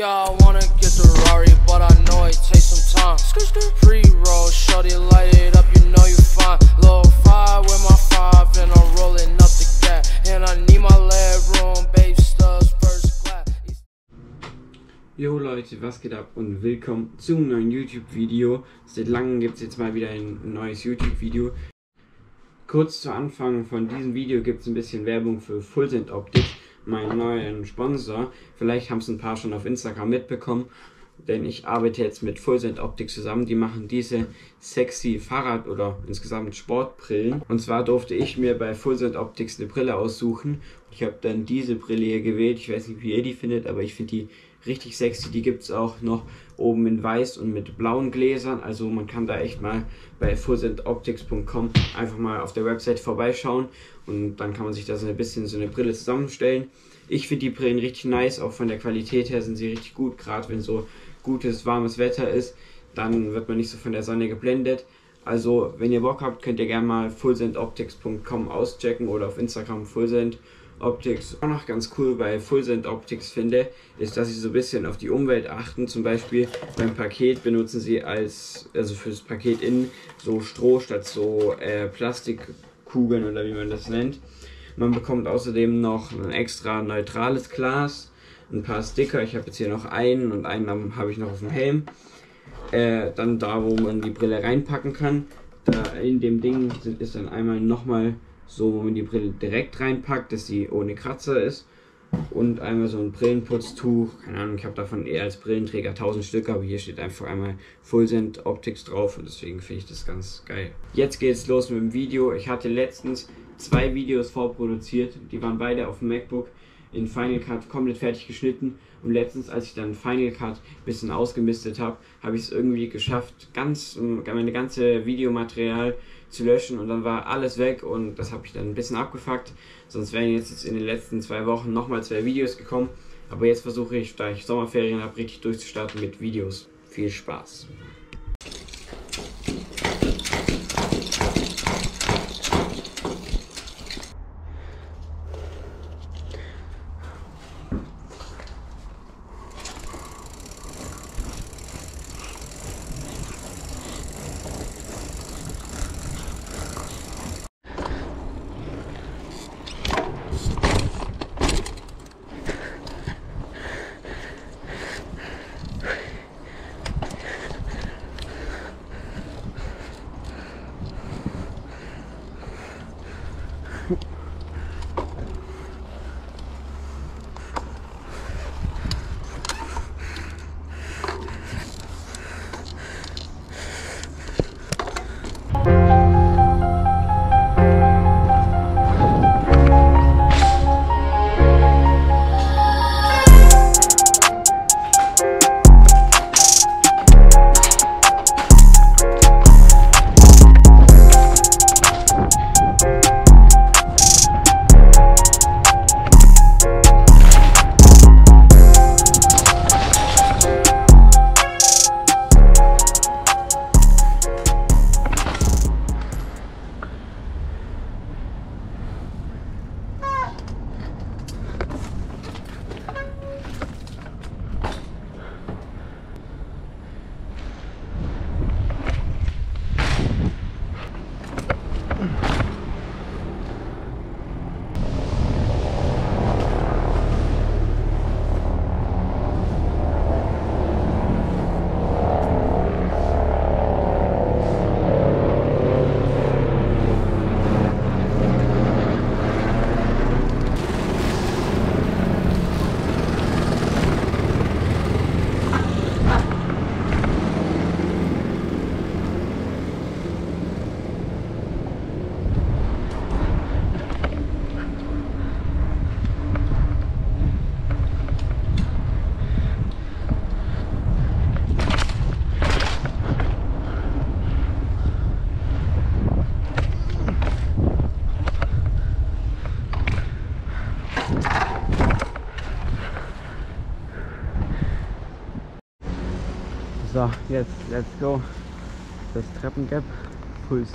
Yeah, I wanna get the Rari, but I know it takes some time. Free roll, shorty light it up, you know you fine. Low five with my five, and I'm rolling up the gap. And I need my leg room, babe studs, first class. Jo Leute, was geht ab und willkommen zum neuen YouTube-Video. Seit langem gibt es jetzt mal wieder ein neues YouTube-Video. Kurz zu Anfang von diesem Video gibt es ein bisschen Werbung für Fullsend Optics, meinen neuen Sponsor. Vielleicht haben es ein paar schon auf Instagram mitbekommen, denn ich arbeite jetzt mit Fullsend Optics zusammen. Die machen diese sexy Fahrrad- oder insgesamt Sportbrillen. Und zwar durfte ich mir bei Fullsend Optics eine Brille aussuchen. Ich habe dann diese Brille hier gewählt. Ich weiß nicht, wie ihr die findet, aber ich finde die richtig sexy. Die gibt es auch noch oben in weiß und mit blauen Gläsern. Also man kann da echt mal bei fullsendoptics.com einfach mal auf der Website vorbeischauen und dann kann man sich da so ein bisschen so eine Brille zusammenstellen. Ich finde die Brillen richtig nice, auch von der Qualität her sind sie richtig gut, gerade wenn so gutes, warmes Wetter ist, dann wird man nicht so von der Sonne geblendet. Also, wenn ihr Bock habt, könnt ihr gerne mal fullsendoptics.com auschecken oder auf Instagram fullsend Optics. Auch noch ganz cool bei Fullsend Optics finde, ist, dass sie so ein bisschen auf die Umwelt achten. Zum Beispiel beim Paket benutzen sie als, also fürs Paket innen so Stroh statt so äh, Plastikkugeln oder wie man das nennt. Man bekommt außerdem noch ein extra neutrales Glas, ein paar Sticker. Ich habe jetzt hier noch einen und einen habe ich noch auf dem Helm. Äh, dann da, wo man die Brille reinpacken kann. Da in dem Ding ist dann einmal nochmal so, wo man die Brille direkt reinpackt, dass sie ohne Kratzer ist. Und einmal so ein Brillenputztuch. Keine Ahnung, ich habe davon eher als Brillenträger 1000 Stück, aber hier steht einfach einmal Fullsend Optics drauf und deswegen finde ich das ganz geil. Jetzt geht's los mit dem Video. Ich hatte letztens zwei Videos vorproduziert, die waren beide auf dem MacBook in Final Cut komplett fertig geschnitten und letztens, als ich dann Final Cut ein bisschen ausgemistet habe, habe ich es irgendwie geschafft, ganz meine ganze Videomaterial zu löschen und dann war alles weg und das habe ich dann ein bisschen abgefuckt. Sonst wären jetzt in den letzten zwei Wochen nochmal zwei Videos gekommen. Aber jetzt versuche ich, da ich Sommerferien habe, richtig durchzustarten mit Videos. Viel Spaß! So, jetzt, let's go. Das Treppengap, Full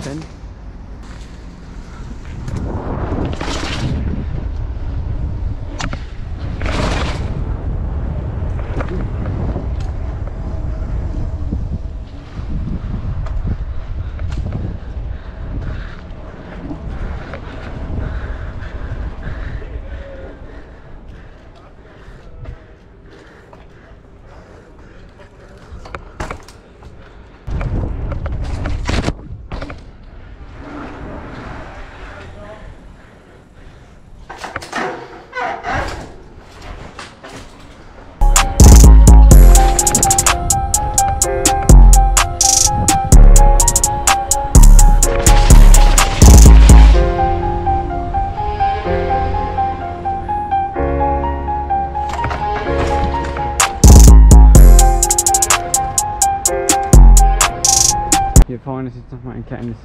vorne ist jetzt noch mal ein kleines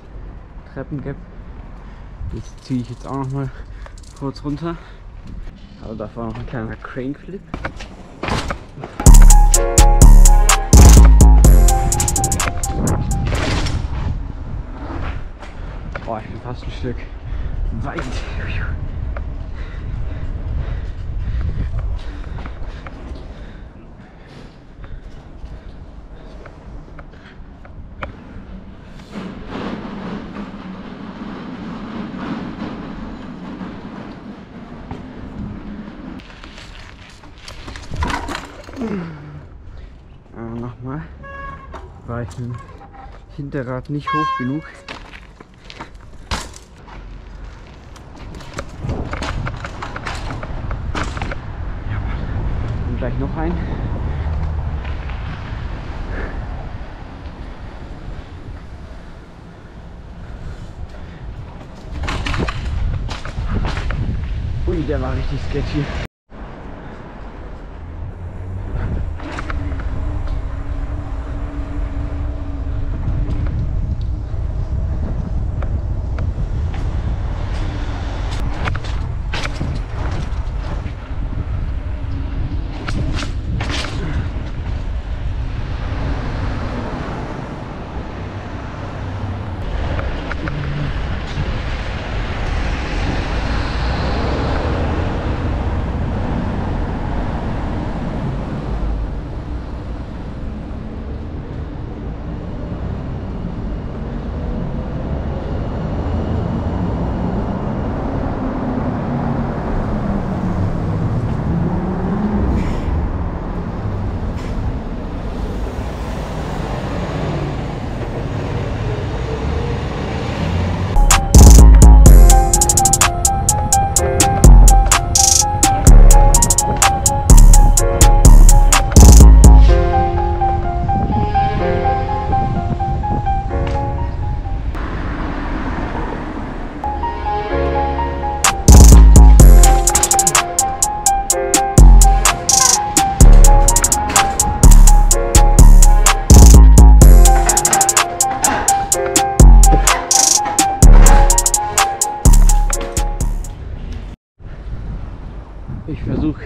Treppengap. Das ziehe ich jetzt auch noch mal kurz runter. Aber davor noch ein kleiner Crane Flip. Oh, ich bin fast ein Stück Aber nochmal war ich mit dem Hinterrad nicht hoch genug. Und gleich noch ein. Ui, der war richtig sketchy.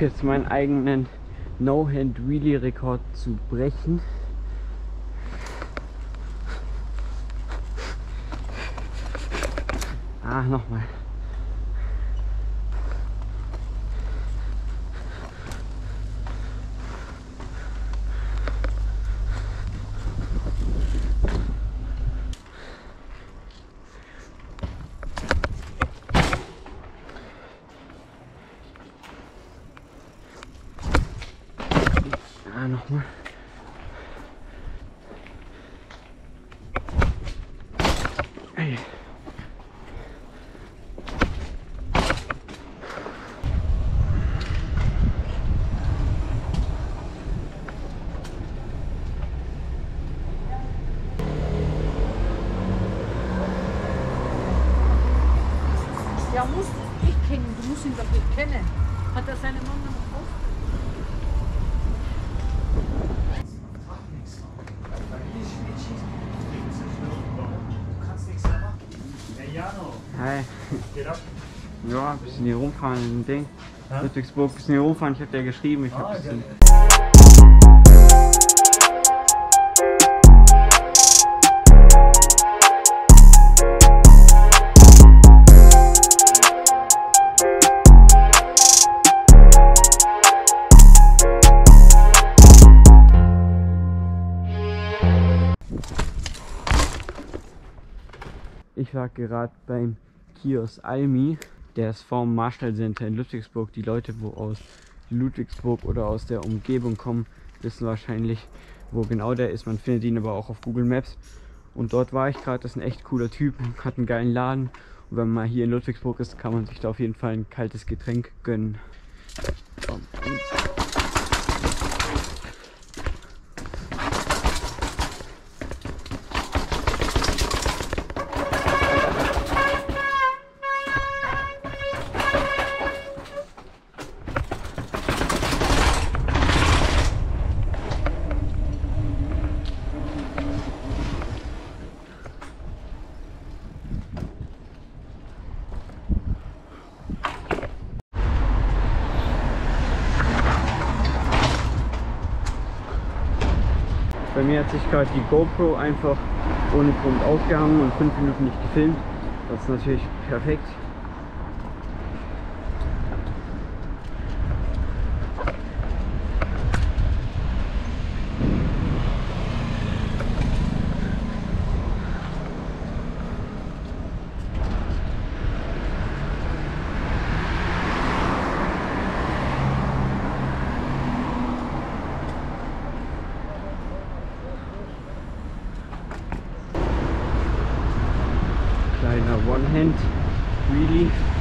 Jetzt meinen eigenen No-Hand-Wheelie-Rekord zu brechen. Ah, nochmal. Ah, nochmal. Ey. Ja, musst du nicht kennen, du musst ihn doch nicht kennen. Hat er seine Mama noch auf? Du kannst nichts mehr machen. Hey Jano, Hi. geht ab. Ja, ein bisschen hier rumfahren in Ding. Ja? Ludwigsburg, ein bisschen hier rumfahren. Ich hab dir geschrieben. Ich hab Ah, ein bisschen. geil. Ich war gerade beim Kiosk Almi, der ist vom Marstall Center in Ludwigsburg. Die Leute, wo aus Ludwigsburg oder aus der Umgebung kommen, wissen wahrscheinlich, wo genau der ist. Man findet ihn aber auch auf Google Maps. Und dort war ich gerade, das ist ein echt cooler Typ, hat einen geilen Laden. Und wenn man hier in Ludwigsburg ist, kann man sich da auf jeden Fall ein kaltes Getränk gönnen. Mir hat sich gerade die GoPro einfach ohne Grund aufgehangen und fünf Minuten nicht gefilmt. Das ist natürlich perfekt. one hand really.